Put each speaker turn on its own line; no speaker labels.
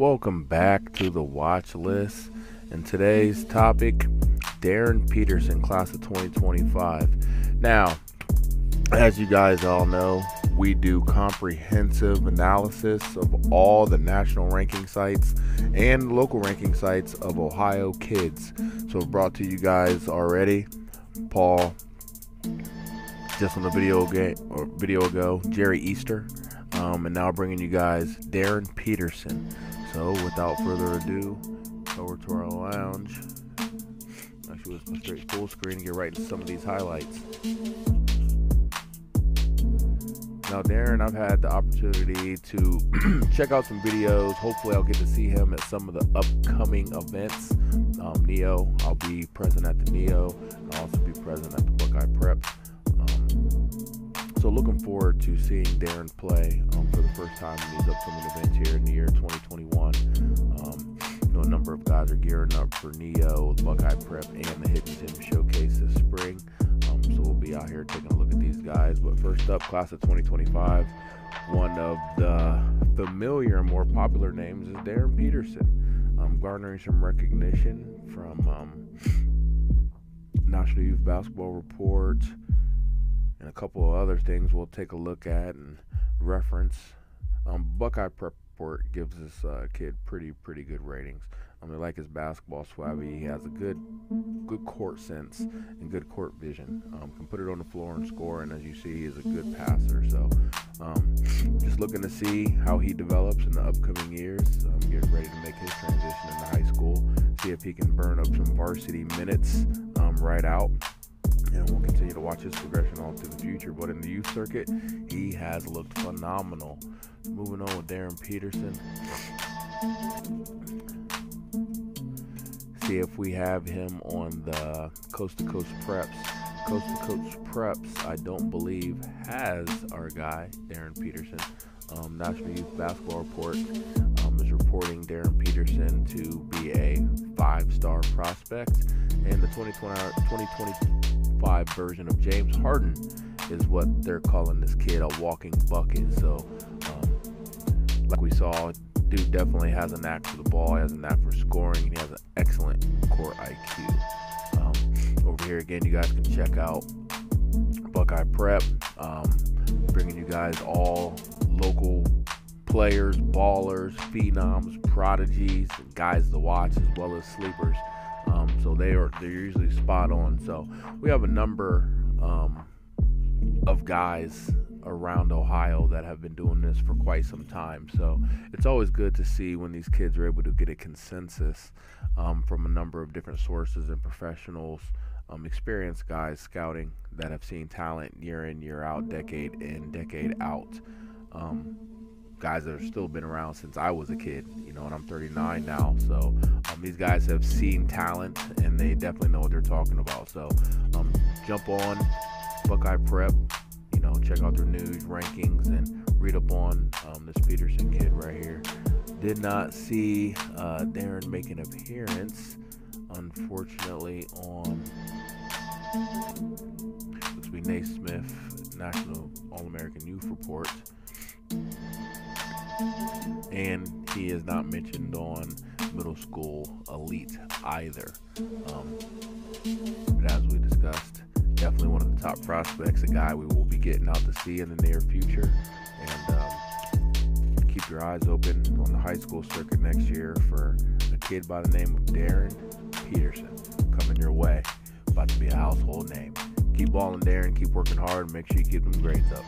Welcome back to the watch list. And today's topic Darryn Peterson, class of 2025. Now, as you guys all know, we do comprehensive analysis of all the national ranking sites and local ranking sites of Ohio kids. So, brought to you guys already, Paul, just on the video game or video ago, Jerry Easter, um, and now bringing you guys Darryn Peterson. So, without further ado, over to our lounge. Actually, let's go straight full screen and get right into some of these highlights. Now, Darryn, I've had the opportunity to check out some videos. Hopefully, I'll get to see him at some of the upcoming events. Um, Neo, I'll be present at the Neo, and I'll also be present at the Buckeye Prep. Um, so, looking forward to seeing Darryn play um, the first time in these upcoming events here in the year 2021. Um, you know, a number of guys are gearing up for Neo, the Buckeye Prep, and the Hidden Gem Showcase this spring. Um, so we'll be out here taking a look at these guys. But first up, class of 2025, one of the familiar and more popular names is Darryn Peterson, um, garnering some recognition from um, National Youth Basketball Report and a couple of other things we'll take a look at and reference. Um, Buckeye Prep Report gives this uh, kid pretty pretty good ratings. I mean, like his basketball swabby, he has a good good court sense and good court vision. Um, can put it on the floor and score, and as you see, he is a good passer. So, um, just looking to see how he develops in the upcoming years. Um, getting ready to make his transition into high school. See if he can burn up some varsity minutes um, right out and we'll continue to watch his progression all to the future. But in the youth circuit, he has looked phenomenal. Moving on with Darryn Peterson. See if we have him on the Coast to Coast Preps. Coast to Coast Preps, I don't believe, has our guy, Darryn Peterson. Um, National Youth Basketball Report um, is reporting Darryn Peterson to be a five star prospect. And the 2020, 2025 version of James Harden is what they're calling this kid a walking bucket. So, um, like we saw, dude definitely has a knack for the ball, he has a knack for scoring, and he has an excellent court IQ. Um, over here again, you guys can check out Buckeye Prep, um, bringing you guys all local players, ballers, phenoms, prodigies, guys to watch as well as sleepers. Um, so they are they're usually spot on. So we have a number um, of guys around Ohio that have been doing this for quite some time. So it's always good to see when these kids are able to get a consensus um, from a number of different sources and professionals, um, experienced guys scouting that have seen talent year in, year out, decade in, decade out. Um, guys that have still been around since I was a kid, you know, and I'm 39 now. So um, these guys have seen talent and they definitely know what they're talking about. So um, jump on Buckeye Prep, you know, check out their news, rankings, and read up on um, this Peterson kid right here. Did not see uh, Darryn make an appearance, unfortunately, on looks to be Naismith National All American Youth Report. And he is not mentioned on middle school elite either. Um, but as we discussed, definitely one of the top prospects, a guy we will be getting out to see in the near future. And um, keep your eyes open on the high school circuit next year for a kid by the name of Darryn Peterson coming your way. About to be a household name. Keep balling, Darryn. Keep working hard. Make sure you keep them grades up.